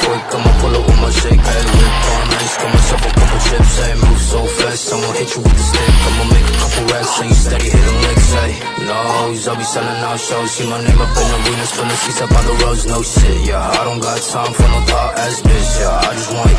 Quick, I'ma pull up with my shake, a whip on ice, got myself a couple chips, I move so fast, I'ma hit you with the stick, I'ma make a couple racks, and you steady hitting licks, hey, No, I'll be selling out shows, see my name up in arenas, filling seats up on the roads, no shit, yeah, I don't got time for no thought ass bitch, yeah, I just want.